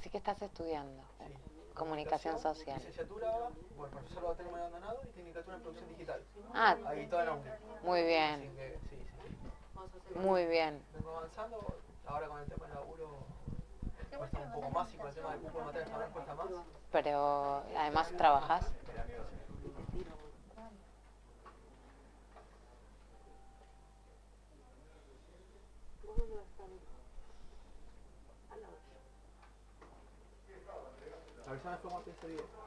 Así que estás estudiando Sí. comunicación social. Licenciatura, bueno, profesor de Batalla abandonado y tecnicatura en producción digital. Ah, Ahí todo en hombre. muy Así bien, que sí, sí. muy bien. Vengo avanzando, ahora con el tema del laburo cuesta un poco más y con el tema del cupo de materias también cuesta más. Pero además trabajas. Avísame después cuando te esté bien. Muy,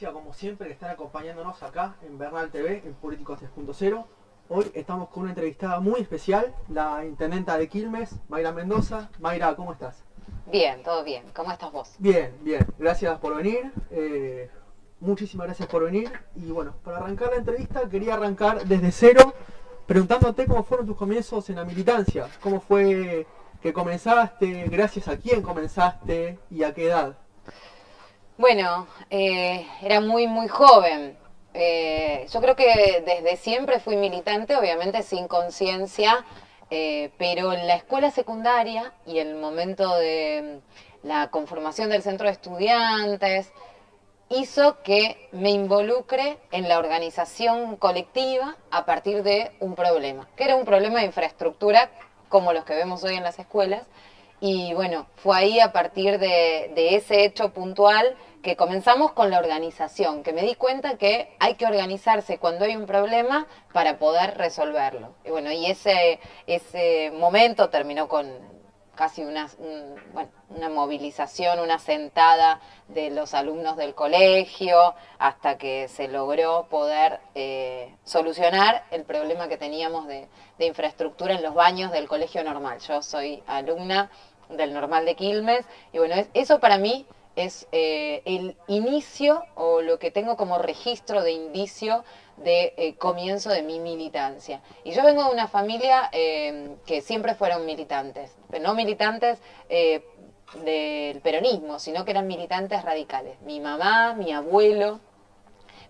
audiencia, como siempre, que están acompañándonos acá en Bernal TV, en Políticos 3.0. Hoy estamos con una entrevistada muy especial, la intendenta de Quilmes, Mayra Mendoza. Mayra, ¿cómo estás? Bien, todo bien. ¿Cómo estás vos? Bien, bien, gracias por venir. eh, muchísimas gracias por venir. Y bueno, para arrancar la entrevista, quería arrancar desde cero, preguntándote cómo fueron tus comienzos en la militancia. ¿Cómo fue que comenzaste? ¿Gracias a quién comenzaste? ¿Y a qué edad? Bueno, eh, era muy, muy joven. Eh, yo creo que desde siempre fui militante, obviamente sin conciencia, eh, pero en la escuela secundaria y el momento de mm, la conformación del centro de estudiantes hizo que me involucre en la organización colectiva a partir de un problema, que era un problema de infraestructura como los que vemos hoy en las escuelas. Y bueno, fue ahí a partir de, de ese hecho puntual que comenzamos con la organización, que me di cuenta que hay que organizarse cuando hay un problema para poder resolverlo. Y bueno, y ese, ese momento terminó con casi una, un- bueno, una movilización, una sentada de los alumnos del colegio, hasta que se logró poder eh, solucionar el problema que teníamos de, de infraestructura en los baños del colegio normal. Yo soy alumna del normal de Quilmes, y bueno, es- eso para mí es eh, el inicio o lo que tengo como registro de indicio de eh, comienzo de mi militancia. Y yo vengo de una familia eh, que siempre fueron militantes, no militantes eh, del peronismo, sino que eran militantes radicales. Mi mamá, mi abuelo,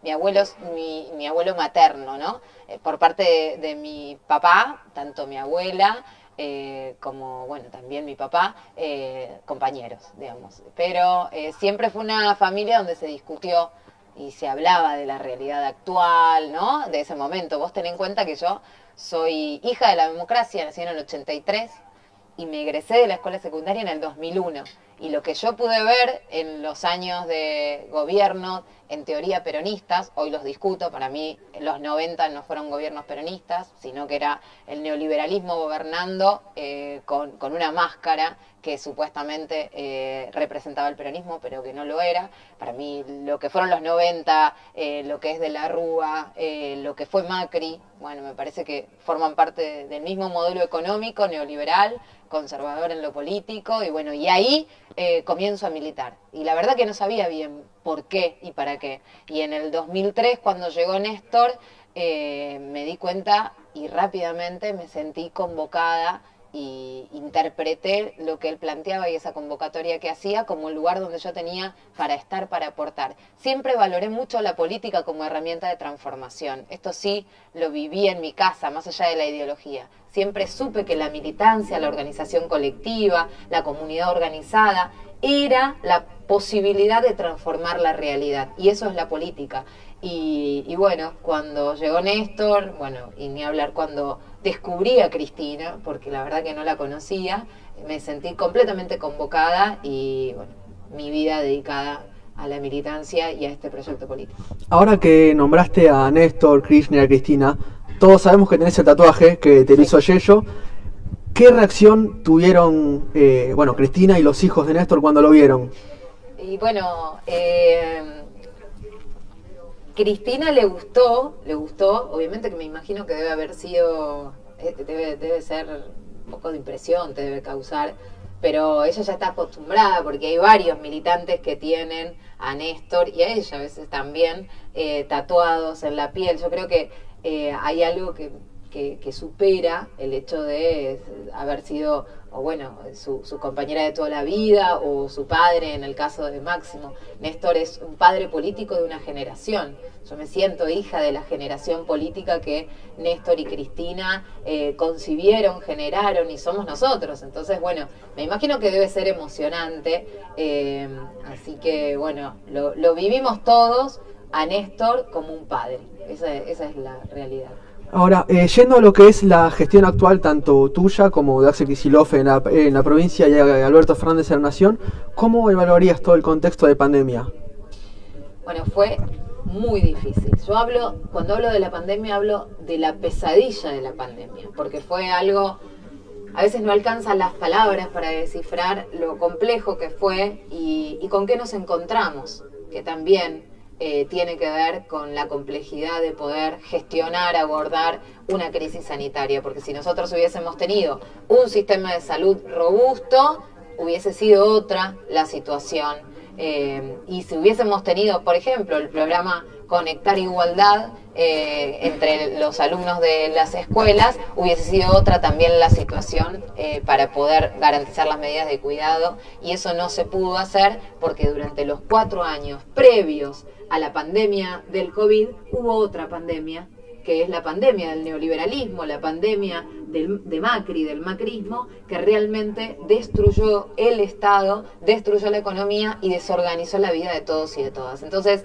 mi abuelo, mi, abuelo materno, ¿no? Por parte de mi papá, tanto mi abuela eh, como, bueno, también mi papá, eh, compañeros, digamos. Pero eh, siempre fue una familia donde se discutió y se hablaba de la realidad actual, ¿no? De ese momento. Vos ten en cuenta que yo soy hija de la democracia, nací en el 83 y me egresé de la escuela secundaria en el 2001. Y lo que yo pude ver en los años de gobierno, en teoría peronistas, hoy los discuto, para mí los 90 no fueron gobiernos peronistas, sino que era el neoliberalismo gobernando eh, con, con una máscara que supuestamente eh, representaba el peronismo, pero que no lo era. Para mí lo que fueron los 90, eh, lo que es de la Rúa, lo que fue Macri, bueno, me parece que forman parte de- del mismo modelo económico neoliberal, conservador en lo político, y bueno, y ahí eh, comienzo a militar. Y la verdad que no sabía bien por qué y para qué. Y en el 2003, cuando llegó Néstor, eh, me di cuenta y rápidamente me sentí convocada y interpreté lo que él planteaba y esa convocatoria que hacía como el lugar donde yo tenía para estar, para aportar. Siempre valoré mucho la política como herramienta de transformación. Esto sí lo viví en mi casa, más allá de la ideología. Siempre supe que la militancia, la organización colectiva, la comunidad organizada, era la posibilidad de transformar la realidad. Y eso es la política. Y, y bueno, cuando llegó Néstor, bueno, y ni hablar cuando descubrí a Cristina, porque la verdad que no la conocía, me sentí completamente convocada y bueno, mi vida dedicada a la militancia y a este proyecto político. Ahora que nombraste a Néstor, Krishna y a Cristina, todos sabemos que tenés el tatuaje que te hizo Yello. ¿Qué reacción tuvieron, eh, bueno, Cristina y los hijos de Néstor cuando lo vieron? Y bueno, eh, Cristina le gustó, le gustó, obviamente que me imagino que debe haber sido, eh, debe, debe ser un poco de impresión, te debe causar, pero ella ya está acostumbrada porque hay varios militantes que tienen a Néstor y a ella a veces también eh, tatuados en la piel. Yo creo que eh, hay algo que, que, que supera el hecho de haber sido o bueno, su, su, compañera de toda la vida, o su padre en el caso de Máximo. Néstor es un padre político de una generación. Yo me siento hija de la generación política que Néstor y Cristina eh, concibieron, generaron y somos nosotros. Entonces, bueno, me imagino que debe ser emocionante. Eh, así que, bueno, lo, lo, vivimos todos a Néstor como un padre. Esa, esa es la realidad. Ahora, eh, yendo a lo que es la gestión actual, tanto tuya como de Axel Kicillof en la, en la provincia y Alberto Fernández en la Nación, ¿cómo evaluarías todo el contexto de pandemia? Bueno, fue muy difícil. Yo hablo, cuando hablo de la pandemia, hablo de la pesadilla de la pandemia, porque fue algo, a veces no alcanzan las palabras para descifrar lo complejo que fue y, y con qué nos encontramos, que también eh, tiene que ver con la complejidad de poder gestionar, abordar una crisis sanitaria, porque si nosotros hubiésemos tenido un sistema de salud robusto, hubiese sido otra la situación. Eh, y si hubiésemos tenido, por ejemplo, el programa Conectar Igualdad eh, entre los alumnos de las escuelas, hubiese sido otra también la situación eh, para poder garantizar las medidas de cuidado. Y eso no se pudo hacer porque durante los cuatro años previos a la pandemia del COVID, hubo otra pandemia, que es la pandemia del neoliberalismo, la pandemia del, de Macri, del macrismo, que realmente destruyó el Estado, destruyó la economía y desorganizó la vida de todos y de todas. Entonces,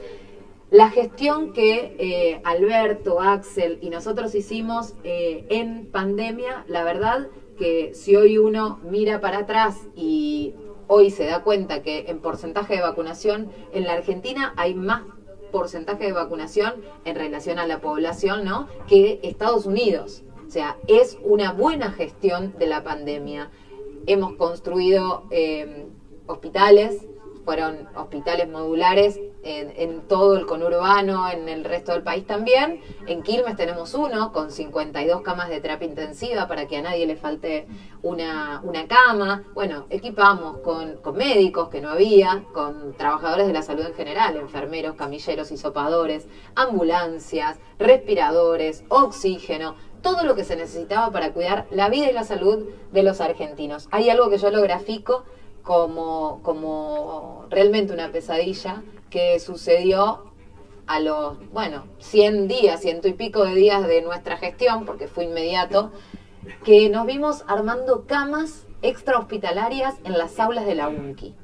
la gestión que eh, Alberto, Axel y nosotros hicimos eh, en pandemia, la verdad que si hoy uno mira para atrás y hoy se da cuenta que en porcentaje de vacunación en la Argentina hay más porcentaje de vacunación en relación a la población, ¿no? Que Estados Unidos. O sea, es una buena gestión de la pandemia. Hemos construido eh, hospitales, fueron hospitales modulares en, todo el conurbano, en el resto del país también. En Quilmes tenemos uno con 52 camas de terapia intensiva para que a nadie le falte una, una cama. Bueno, equipamos con, con, médicos que no había, con trabajadores de la salud en general, enfermeros, camilleros, sopadores, ambulancias, respiradores, oxígeno todo lo que se necesitaba para cuidar la vida y la salud de los argentinos. Hay algo que yo lo grafico como, como realmente una pesadilla que sucedió a los, bueno, 100 días, ciento y pico de días de nuestra gestión, porque fue inmediato, que nos vimos armando camas extrahospitalarias en las aulas de la UNCI,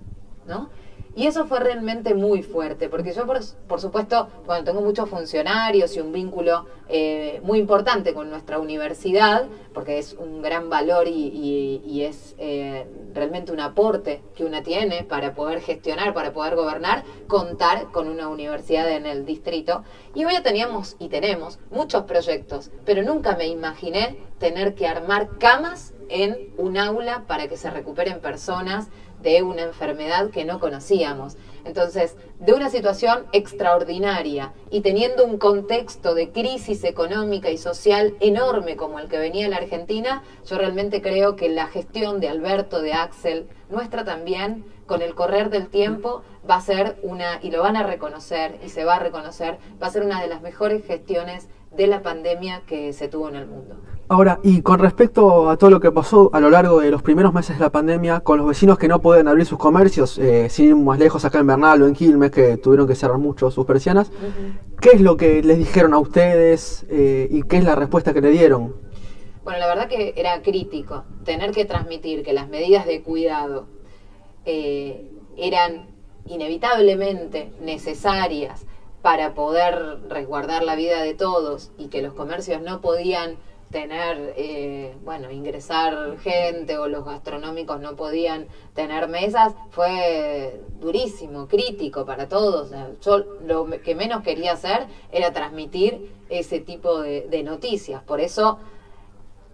¿no? Y eso fue realmente muy fuerte, porque yo, por, por supuesto, bueno, tengo muchos funcionarios y un vínculo eh, muy importante con nuestra universidad, porque es un gran valor y, y, es eh, realmente un aporte que una tiene para poder gestionar, para poder gobernar, contar con una universidad en el distrito. Y hoy teníamos y tenemos muchos proyectos, pero nunca me imaginé tener que armar camas en un aula para que se recuperen personas de una enfermedad que no conocíamos. Entonces, de una situación extraordinaria y teniendo un contexto de crisis económica y social enorme como el que venía en la Argentina, yo realmente creo que la gestión de Alberto, de Axel, nuestra también, con el correr del tiempo, va a ser una, y lo van a reconocer, y se va a reconocer, va a ser una de las mejores gestiones de la pandemia que se tuvo en el mundo. Ahora, y con respecto a todo lo que pasó a lo largo de los primeros meses de la pandemia, con los vecinos que no pueden abrir sus comercios, eh, sin ir más lejos acá en Bernal o en Quilmes, que tuvieron que cerrar mucho sus persianas, uh -huh. ¿qué es lo que les dijeron a ustedes eh, y qué es la respuesta que le dieron? Bueno, la verdad que era crítico tener que transmitir que las medidas de cuidado eh, eran inevitablemente necesarias para poder resguardar la vida de todos y que los comercios no podían tener, eh, bueno, ingresar gente o los gastronómicos no podían tener mesas, fue durísimo, crítico para todos. Yo lo que menos quería hacer era transmitir ese tipo de, noticias. Por eso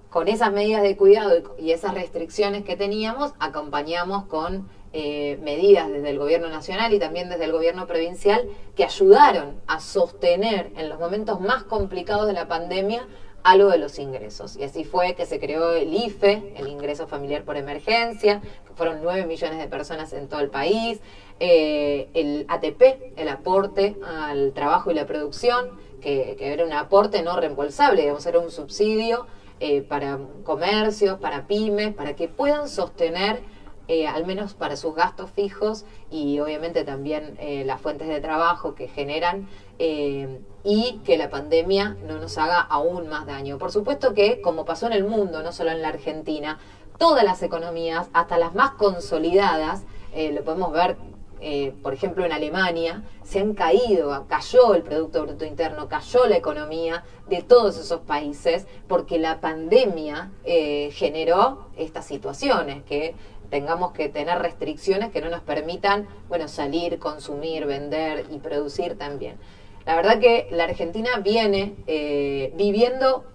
con esas medidas de cuidado y esas restricciones que teníamos, acompañamos con eh, medidas desde el gobierno nacional y también desde el gobierno provincial que ayudaron a sostener en los momentos más complicados de la pandemia algo de los ingresos. Y así fue que se creó el IFE, el ingreso familiar por emergencia, que fueron 9 millones de personas en todo el país, eh, el ATP, el aporte al trabajo y la producción, que, era un aporte no reembolsable, digamos, era un subsidio eh, para comercios, para pymes, para que puedan sostener eh, al menos para sus gastos fijos y obviamente también eh, las fuentes de trabajo que generan y que la pandemia no nos haga aún más daño. Por supuesto que, como pasó en el mundo, no solo en la Argentina, todas las economías, hasta las más consolidadas, lo podemos ver eh, por ejemplo, en Alemania, se han caído, cayó el Producto Bruto Interno, cayó la economía de todos esos países porque la pandemia eh, generó estas situaciones, que tengamos que tener restricciones que no nos permitan, bueno, salir, consumir, vender y producir también. La verdad que la Argentina viene eh, viviendo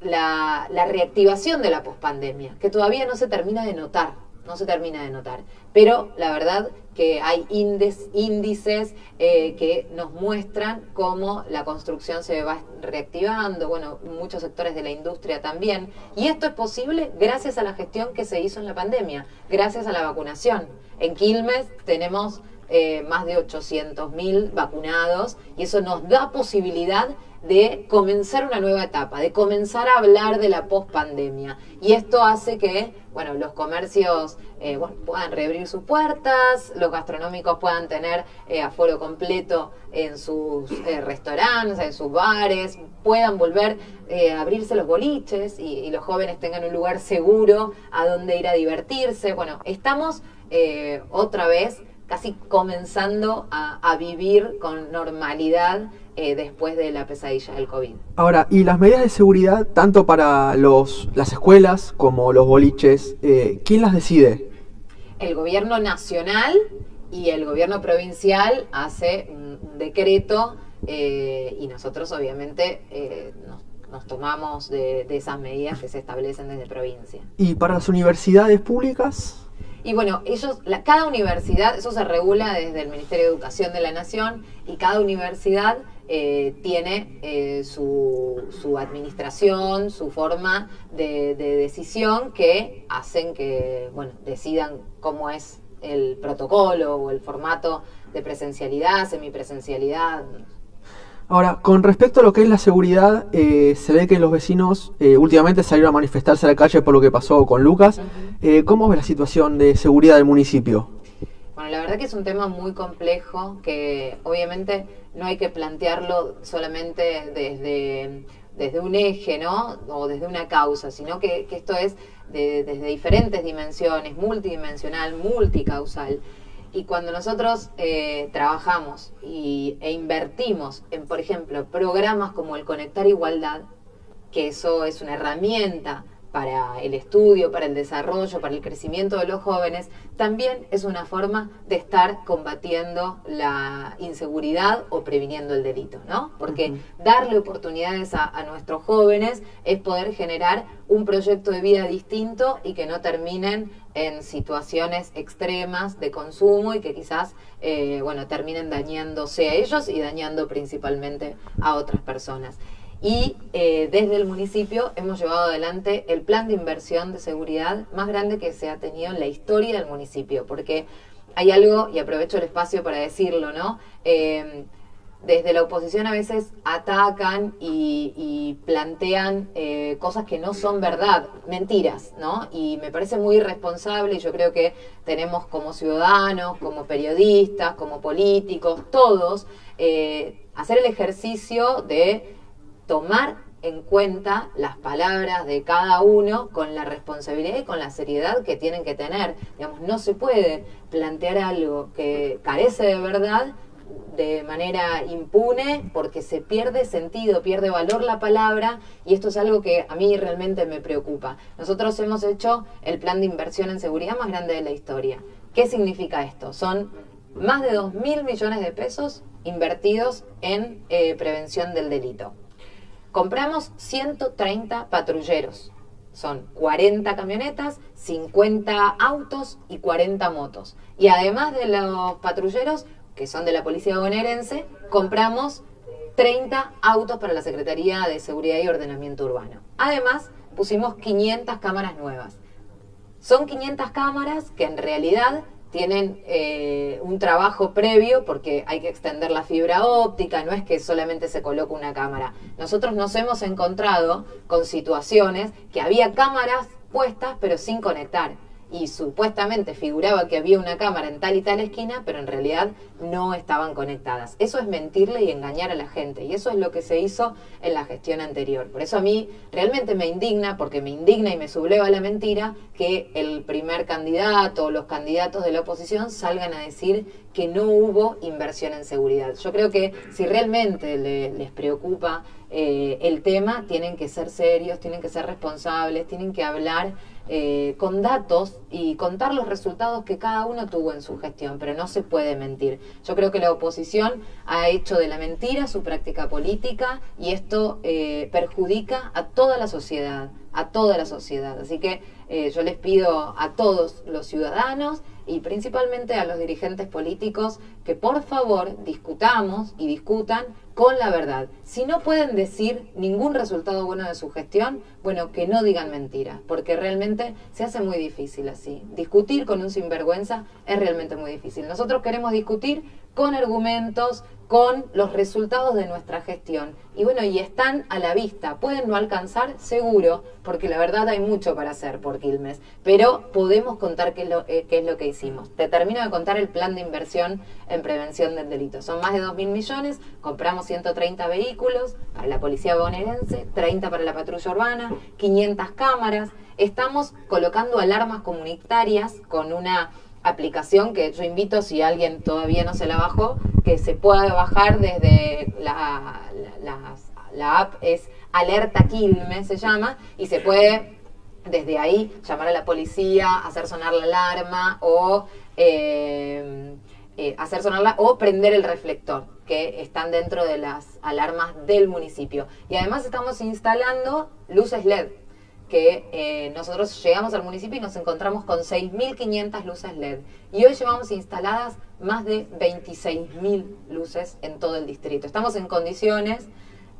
la, la reactivación de la pospandemia, que todavía no se termina de notar no se termina de notar. Pero la verdad que hay índices eh, que nos muestran cómo la construcción se va reactivando, bueno, muchos sectores de la industria también. Y esto es posible gracias a la gestión que se hizo en la pandemia, gracias a la vacunación. En Quilmes tenemos eh, más de 800.000 vacunados y eso nos da posibilidad de comenzar una nueva etapa, de comenzar a hablar de la pospandemia. Y esto hace que, bueno, los comercios eh, puedan reabrir sus puertas, los gastronómicos puedan tener eh, aforo completo en sus eh, restaurantes, en sus bares, puedan volver a abrirse los boliches y, y, los jóvenes tengan un lugar seguro a donde ir a divertirse. Bueno, estamos otra vez casi comenzando a, vivir con normalidad eh, después de la pesadilla del COVID. Ahora, ¿y las medidas de seguridad, tanto para los, las escuelas como los boliches, eh, quién las decide? El gobierno nacional y el gobierno provincial hace un, decreto eh, y nosotros obviamente nos, tomamos de, de esas medidas que se establecen desde provincia. ¿Y para las universidades públicas? Y bueno, ellos, la, cada universidad, eso se regula desde el Ministerio de Educación de la Nación y cada universidad eh, tiene eh, su, su, administración, su forma de, decisión que hacen que, bueno, decidan cómo es el protocolo o el formato de presencialidad, semipresencialidad, Ahora, con respecto a lo que es la seguridad, eh, se ve que los vecinos últimamente salieron a manifestarse a la calle por lo que pasó con Lucas. ¿Cómo ves la situación de seguridad del municipio? Bueno, la verdad que es un tema muy complejo que obviamente no hay que plantearlo solamente desde, desde un eje, ¿no? O desde una causa, sino que, esto es desde diferentes dimensiones, multidimensional, multicausal. Y cuando nosotros eh, trabajamos y, e invertimos en, por ejemplo, programas como el Conectar Igualdad, que eso es una herramienta para el estudio, para el desarrollo, para el crecimiento de los jóvenes, también es una forma de estar combatiendo la inseguridad o previniendo el delito, ¿no? Porque darle oportunidades a, nuestros jóvenes es poder generar un proyecto de vida distinto y que no terminen en situaciones extremas de consumo y que quizás, eh, bueno, terminen dañándose a ellos y dañando principalmente a otras personas y eh, desde el municipio hemos llevado adelante el plan de inversión de seguridad más grande que se ha tenido en la historia del municipio, porque hay algo, y aprovecho el espacio para decirlo, ¿no? Eh, desde la oposición a veces atacan y, plantean eh, cosas que no son verdad, mentiras, ¿no? Y me parece muy irresponsable y yo creo que tenemos como ciudadanos, como periodistas, como políticos, todos, hacer el ejercicio de tomar en cuenta las palabras de cada uno con la responsabilidad y con la seriedad que tienen que tener. Digamos, no se puede plantear algo que carece de verdad de manera impune porque se pierde sentido, pierde valor la palabra y esto es algo que a mí realmente me preocupa. Nosotros hemos hecho el plan de inversión en seguridad más grande de la historia. ¿Qué significa esto? Son más de 2 mil millones de pesos invertidos en eh, prevención del delito. Compramos 130 patrulleros. Son 40 camionetas, 50 autos y 40 motos. Y además de los patrulleros, que son de la policía bonaerense, compramos 30 autos para la Secretaría de Seguridad y Ordenamiento Urbano. Además, pusimos 500 cámaras nuevas. Son 500 cámaras que en realidad tienen eh, un trabajo previo porque hay que extender la fibra óptica, no es que solamente se coloca una cámara. Nosotros nos hemos encontrado con situaciones que había cámaras puestas pero sin conectar y supuestamente figuraba que había una cámara en tal y tal esquina, pero en realidad no estaban conectadas. Eso es mentirle y engañar a la gente, y eso es lo que se hizo en la gestión anterior. Por eso a mí realmente me indigna, porque me indigna y me subleva la mentira, que el primer candidato o los candidatos de la oposición salgan a decir que no hubo inversión en seguridad. Yo creo que si realmente les preocupa eh, el tema, tienen que ser serios, tienen que ser responsables, tienen que hablar eh, con datos y contar los resultados que cada uno tuvo en su gestión, pero no se puede mentir. Yo creo que la oposición ha hecho de la mentira su práctica política y esto eh, perjudica a toda la sociedad, a toda la sociedad. Así que eh, yo les pido a todos los ciudadanos y principalmente a los dirigentes políticos que por favor discutamos y discutan con la verdad. Si no pueden decir ningún resultado bueno de su gestión, bueno, que no digan mentiras, porque realmente se hace muy difícil así. Discutir con un sinvergüenza es realmente muy difícil. Nosotros queremos discutir con argumentos, con los resultados de nuestra gestión. Y bueno, y están a la vista. Pueden no alcanzar, seguro, porque la verdad hay mucho para hacer por Quilmes, pero podemos contar qué es lo, eh, que hicimos. Te termino de contar el plan de inversión en prevención del delito. Son más de 2 mil millones, compramos 130 vehículos para la policía bonaerense, 30 para la patrulla urbana, 500 cámaras. Estamos colocando alarmas comunitarias con una aplicación que yo invito, si alguien todavía no se la bajó, que se pueda bajar desde la, app, es Alerta Quilme, se llama, y se puede desde ahí llamar a la policía, hacer sonar la alarma o eh, eh, hacer sonarla o prender el reflector que están dentro de las alarmas del municipio. Y además estamos instalando luces LED que eh, nosotros llegamos al municipio y nos encontramos con 6.500 luces LED. Y hoy llevamos instaladas más de 26.000 luces en todo el distrito. Estamos en condiciones,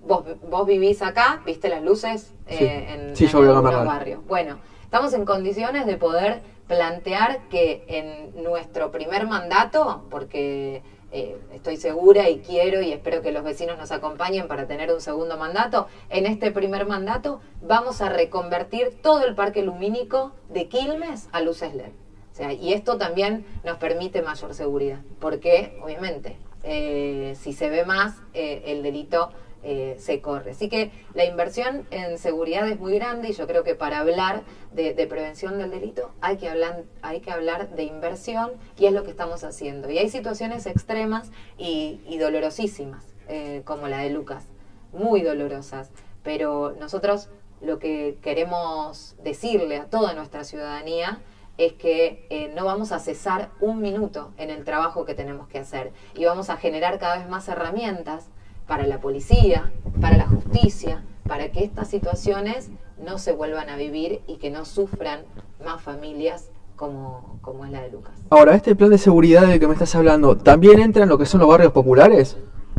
vos, vos vivís acá, viste las luces eh, en, sí, los barrios. Bueno, estamos en condiciones de poder plantear que en nuestro primer mandato, porque eh, estoy segura y quiero y espero que los vecinos nos acompañen para tener un segundo mandato. En este primer mandato vamos a reconvertir todo el parque lumínico de Quilmes a luces LED. O sea, y esto también nos permite mayor seguridad, porque obviamente eh, si se ve más, eh, el delito eh, se corre. Así que la inversión en seguridad es muy grande y yo creo que para hablar de, prevención del delito hay que, hablar, hay que hablar de inversión y es lo que estamos haciendo. Y hay situaciones extremas y, dolorosísimas, eh, como la de Lucas, muy dolorosas, pero nosotros lo que queremos decirle a toda nuestra ciudadanía es que eh, no vamos a cesar un minuto en el trabajo que tenemos que hacer y vamos a generar cada vez más herramientas para la policía, para la justicia, para que estas situaciones no se vuelvan a vivir y que no sufran más familias como, como es la de Lucas. Ahora, este plan de seguridad del que me estás hablando, ¿también entra en lo que son los barrios populares?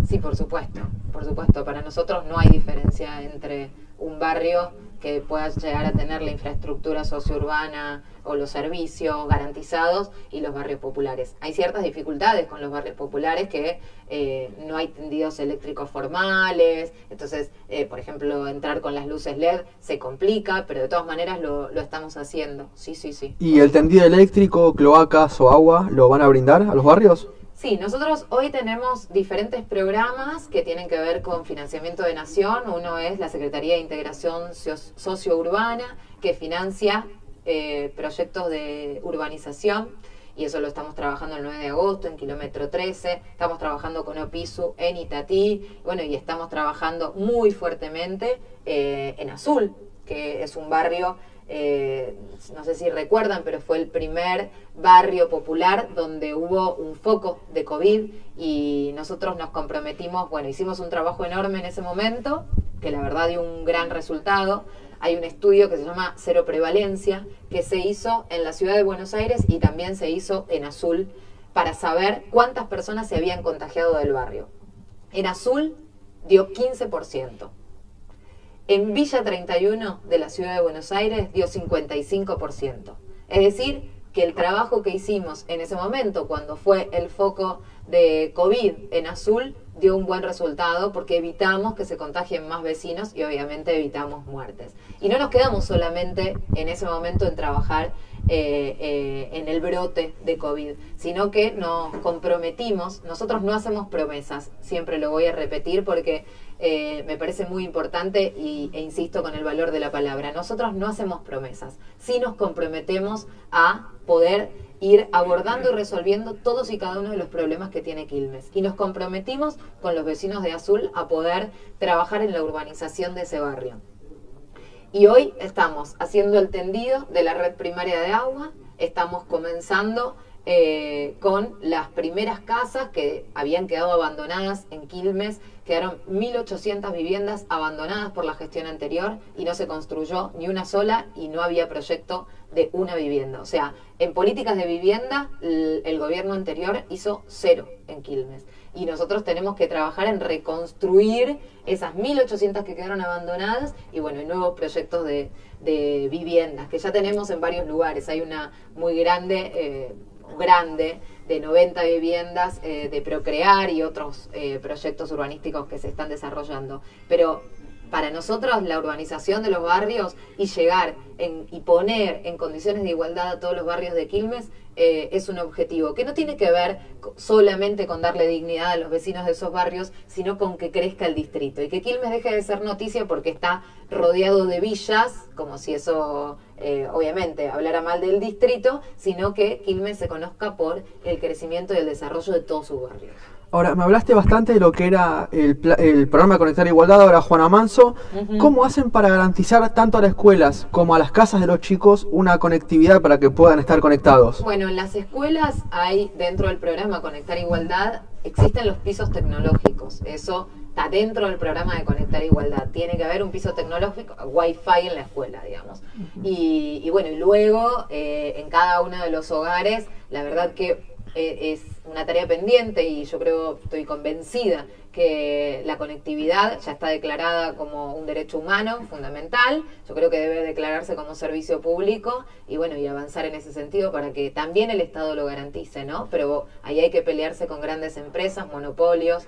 Sí, por supuesto, por supuesto. Para nosotros no hay diferencia entre un barrio que pueda llegar a tener la infraestructura sociourbana o los servicios garantizados y los barrios populares. Hay ciertas dificultades con los barrios populares que eh, no hay tendidos eléctricos formales, entonces, eh, por ejemplo, entrar con las luces LED se complica, pero de todas maneras lo, lo estamos haciendo. Sí, sí, sí. ¿Y el tendido eléctrico, cloacas o agua lo van a brindar a los barrios? Sí, nosotros hoy tenemos diferentes programas que tienen que ver con financiamiento de nación. Uno es la Secretaría de Integración Sociourbana, que financia eh, proyectos de urbanización. y eso lo estamos trabajando el 9 de agosto en kilómetro 13, estamos trabajando con Opisu en Itatí, bueno, y estamos trabajando muy fuertemente eh, en Azul, que es un barrio eh, no sé si recuerdan, pero fue el primer barrio popular donde hubo un foco de COVID y nosotros nos comprometimos, bueno, hicimos un trabajo enorme en ese momento, que la verdad dio un gran resultado. Hay un estudio que se llama Cero Prevalencia, que se hizo en la ciudad de Buenos Aires y también se hizo en Azul para saber cuántas personas se habían contagiado del barrio. En Azul dio 15%. En Villa 31 de la ciudad de Buenos Aires dio 55%. Es decir, que el trabajo que hicimos en ese momento, cuando fue el foco de COVID en azul, dio un buen resultado porque evitamos que se contagien más vecinos y obviamente evitamos muertes. Y no nos quedamos solamente en ese momento en trabajar eh, eh, en el brote de COVID, sino que nos comprometimos, nosotros no hacemos promesas, siempre lo voy a repetir porque eh, me parece muy importante y, e insisto con el valor de la palabra, nosotros no hacemos promesas, sí nos comprometemos a poder ir abordando y resolviendo todos y cada uno de los problemas que tiene Quilmes. Y nos comprometimos con los vecinos de Azul a poder trabajar en la urbanización de ese barrio. Y hoy estamos haciendo el tendido de la red primaria de agua, estamos comenzando eh, con las primeras casas que habían quedado abandonadas en Quilmes. Quedaron 1.800 viviendas abandonadas por la gestión anterior y no se construyó ni una sola y no había proyecto de una vivienda. O sea, en políticas de vivienda el gobierno anterior hizo cero en Quilmes y nosotros tenemos que trabajar en reconstruir esas 1.800 que quedaron abandonadas y bueno, y nuevos proyectos de, viviendas que ya tenemos en varios lugares. Hay una muy grande, eh, grande de 90 viviendas eh, de Procrear y otros eh, proyectos urbanísticos que se están desarrollando. Pero para nosotros la urbanización de los barrios y llegar y poner en condiciones de igualdad a todos los barrios de Quilmes eh, es un objetivo que no tiene que ver solamente con darle dignidad a los vecinos de esos barrios, sino con que crezca el distrito y que Quilmes deje de ser noticia porque está rodeado de villas, como si eso eh, obviamente hablara mal del distrito, sino que Quilmes se conozca por el crecimiento y el desarrollo de todos sus barrios. Ahora, me hablaste bastante de lo que era el, el programa de Conectar Igualdad, ahora Juana Manso. ¿Cómo hacen para garantizar tanto a las escuelas como a las casas de los chicos una conectividad para que puedan estar conectados? Bueno, en las escuelas hay, dentro del programa Conectar Igualdad, existen los pisos tecnológicos. Eso está dentro del programa de Conectar Igualdad. Tiene que haber un piso tecnológico, Wi-Fi en la escuela, digamos. y, bueno, y luego eh, en cada uno de los hogares, la verdad que es una tarea pendiente y yo creo, estoy convencida que la conectividad ya está declarada como un derecho humano fundamental, yo creo que debe declararse como servicio público y bueno, y avanzar en ese sentido para que también el Estado lo garantice, ¿no? Pero ahí hay que pelearse con grandes empresas, monopolios,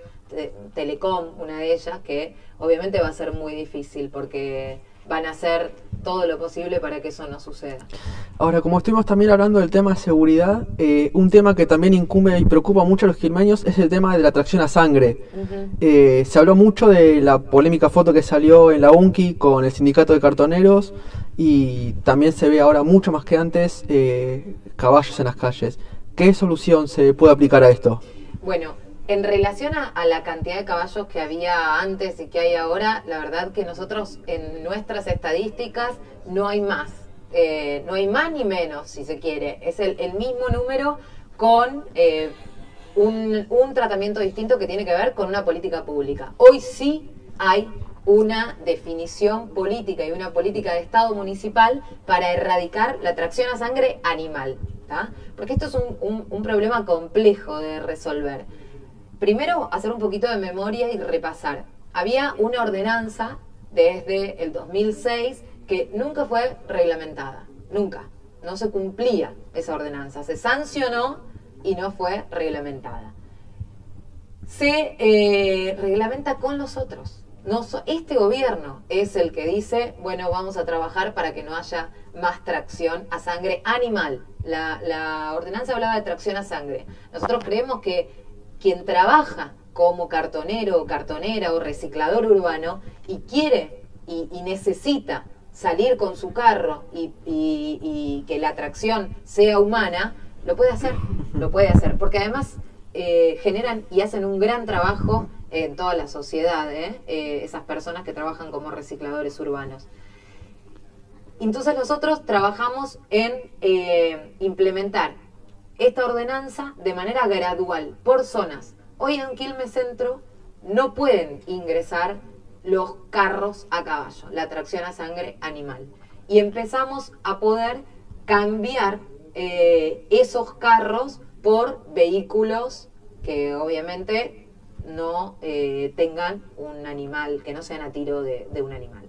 Telecom, una de ellas, que obviamente va a ser muy difícil porque van a hacer todo lo posible para que eso no suceda. Ahora, como estuvimos también hablando del tema de seguridad, eh, un tema que también incumbe y preocupa mucho a los quilmeños es el tema de la tracción a sangre. Eh, se habló mucho de la polémica foto que salió en la UNCI con el sindicato de cartoneros y también se ve ahora mucho más que antes eh, caballos en las calles. ¿Qué solución se puede aplicar a esto? Bueno, en relación a, la cantidad de caballos que había antes y que hay ahora, la verdad que nosotros en nuestras estadísticas no hay más. Eh, no hay más ni menos, si se quiere. Es el, mismo número con eh, un, tratamiento distinto que tiene que ver con una política pública. Hoy sí hay una definición política y una política de Estado municipal para erradicar la tracción a sangre animal. Porque esto es un problema complejo de resolver primero hacer un poquito de memoria y repasar. Había una ordenanza desde el 2006 que nunca fue reglamentada, nunca. No se cumplía esa ordenanza, se sancionó y no fue reglamentada. Se eh, reglamenta con los otros. No, este gobierno es el que dice, bueno, vamos a trabajar para que no haya más tracción a sangre animal. La, la ordenanza hablaba de tracción a sangre. Nosotros creemos que quien trabaja como cartonero o cartonera o reciclador urbano y quiere y, necesita salir con su carro y, que la atracción sea humana, lo puede hacer, lo puede hacer, porque además eh, generan y hacen un gran trabajo en toda la sociedad, ¿eh? Eh, esas personas que trabajan como recicladores urbanos. Entonces nosotros trabajamos en implementar esta ordenanza de manera gradual, por zonas. Hoy en Quilmes Centro no pueden ingresar los carros a caballo, la tracción a sangre animal. Y empezamos a poder cambiar esos carros por vehículos que obviamente no eh, tengan un animal, que no sean a tiro de, un animal.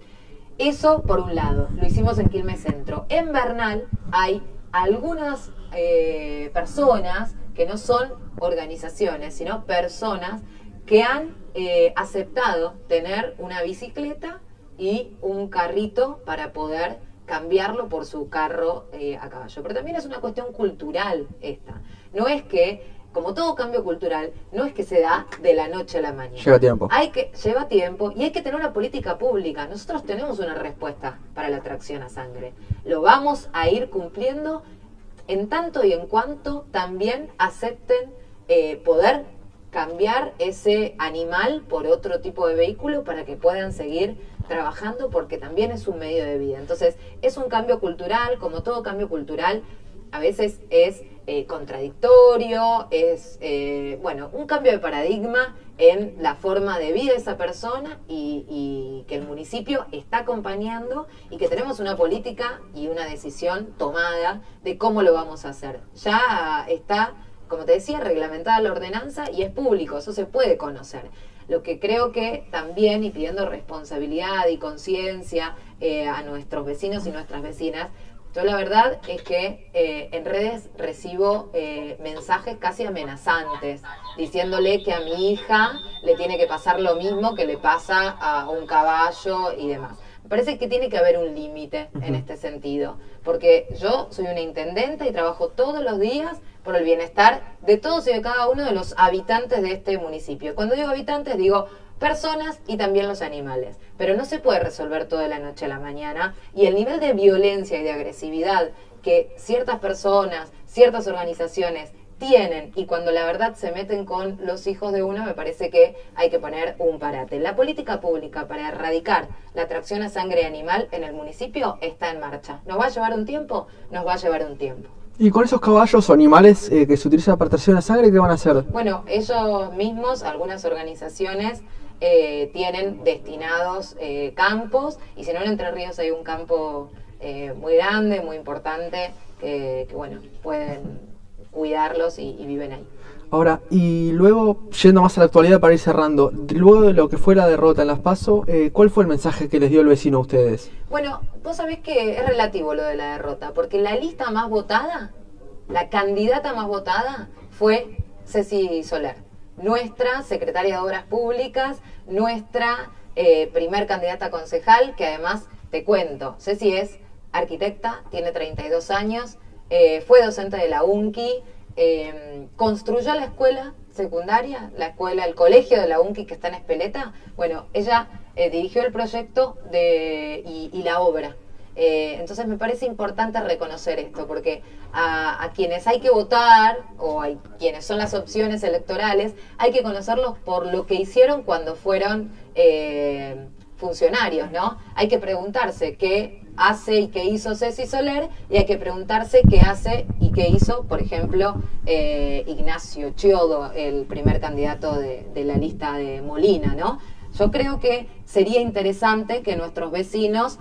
Eso por un lado, lo hicimos en Quilmes Centro. En Bernal hay algunas eh, personas que no son organizaciones, sino personas que han eh, aceptado tener una bicicleta y un carrito para poder cambiarlo por su carro a caballo. Pero también es una cuestión cultural esta. No es que, como todo cambio cultural, no es que se da de la noche a la mañana. Lleva tiempo. Hay que, lleva tiempo y hay que tener una política pública. Nosotros tenemos una respuesta para la atracción a sangre. Lo vamos a ir cumpliendo en tanto y en cuanto también acepten eh, poder cambiar ese animal por otro tipo de vehículo para que puedan seguir trabajando porque también es un medio de vida. Entonces, es un cambio cultural, como todo cambio cultural, a veces es eh, contradictorio, es, eh, bueno, un cambio de paradigma en la forma de vida de esa persona y, que el municipio está acompañando y que tenemos una política y una decisión tomada de cómo lo vamos a hacer. Ya está, como te decía, reglamentada la ordenanza y es público, eso se puede conocer. Lo que creo que también, y pidiendo responsabilidad y conciencia eh, a nuestros vecinos y nuestras vecinas, yo la verdad es que eh, en redes recibo eh, mensajes casi amenazantes, diciéndole que a mi hija le tiene que pasar lo mismo que le pasa a un caballo y demás. Me parece que tiene que haber un límite en este sentido, porque yo soy una intendenta y trabajo todos los días por el bienestar de todos y de cada uno de los habitantes de este municipio. Cuando digo habitantes digo personas y también los animales. Pero no se puede resolver todo de la noche a la mañana y el nivel de violencia y de agresividad que ciertas personas, ciertas organizaciones tienen y cuando la verdad se meten con los hijos de uno, me parece que hay que poner un parate. La política pública para erradicar la atracción a sangre animal en el municipio está en marcha. ¿Nos va a llevar un tiempo? Nos va a llevar un tiempo. ¿Y con esos caballos o animales eh, que se utilizan para tracción a sangre, qué van a hacer? Bueno, ellos mismos, algunas organizaciones, eh, tienen destinados eh, campos y si no en Entre Ríos hay un campo eh, muy grande, muy importante, que, bueno, pueden cuidarlos y, viven ahí. Ahora, y luego, yendo más a la actualidad para ir cerrando, luego de lo que fue la derrota en Las Paso, ¿cuál fue el mensaje que les dio el vecino a ustedes? Bueno, vos sabés que es relativo lo de la derrota, porque la lista más votada, la candidata más votada, fue Ceci Soler nuestra secretaria de Obras Públicas, nuestra eh, primer candidata concejal, que además te cuento, Ceci es arquitecta, tiene 32 años, eh, fue docente de la UNCI, em, construyó la escuela secundaria, la escuela, el colegio de la UNCI que está en Espeleta. Bueno, ella eh, dirigió el proyecto de, y la obra eh, entonces me parece importante reconocer esto, porque a, quienes hay que votar o hay quienes son las opciones electorales, hay que conocerlos por lo que hicieron cuando fueron eh, funcionarios, ¿no? Hay que preguntarse qué hace y qué hizo Ceci Soler y hay que preguntarse qué hace y qué hizo, por ejemplo, eh, Ignacio Chiodo, el primer candidato de la lista de Molina, ¿no? Yo creo que sería interesante que nuestros vecinos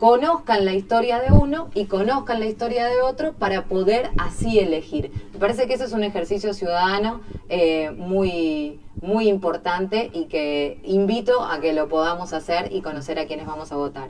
conozcan la historia de uno y conozcan la historia de otro para poder así elegir. Me parece que ese es un ejercicio ciudadano eh, muy, muy importante y que invito a que lo podamos hacer y conocer a quienes vamos a votar.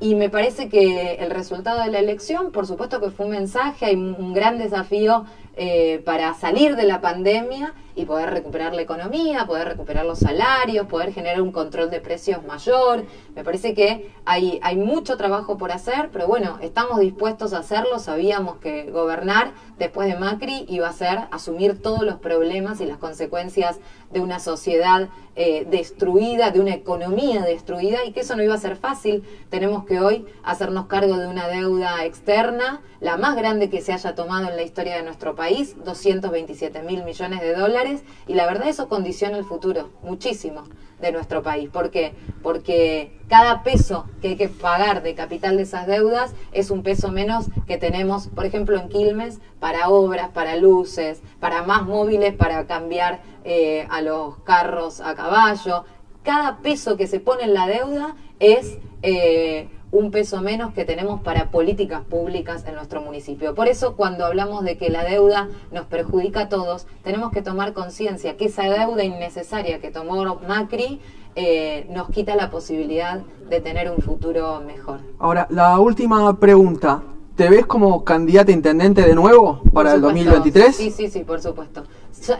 Y me parece que el resultado de la elección, por supuesto que fue un mensaje, hay un gran desafío eh, para salir de la pandemia y poder recuperar la economía, poder recuperar los salarios, poder generar un control de precios mayor. Me parece que hay, hay mucho trabajo por hacer, pero bueno, estamos dispuestos a hacerlo. Sabíamos que gobernar después de Macri iba a ser asumir todos los problemas y las consecuencias de una sociedad eh, destruida, de una economía destruida y que eso no iba a ser fácil. Tenemos que hoy hacernos cargo de una deuda externa, la más grande que se haya tomado en la historia de nuestro país, 227 mil millones de dólares, y la verdad eso condiciona el futuro muchísimo de nuestro país. ¿Por qué? Porque cada peso que hay que pagar de capital de esas deudas es un peso menos que tenemos, por ejemplo, en Quilmes, para obras, para luces, para más móviles, para cambiar eh, a los carros a caballo. Cada peso que se pone en la deuda es eh, un peso menos que tenemos para políticas públicas en nuestro municipio. Por eso cuando hablamos de que la deuda nos perjudica a todos, tenemos que tomar conciencia que esa deuda innecesaria que tomó Macri eh, nos quita la posibilidad de tener un futuro mejor. Ahora, la última pregunta. ¿Te ves como candidata a intendente de nuevo para el 2023? Sí, sí, sí, por supuesto.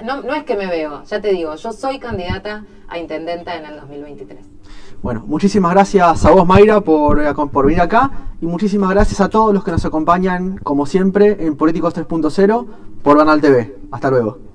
No, no es que me veo, ya te digo, yo soy candidata a intendenta en el 2023. Bueno, muchísimas gracias a vos, Mayra, por, eh, por venir acá y muchísimas gracias a todos los que nos acompañan, como siempre, en Políticos 3.0 por Banal TV. Hasta luego.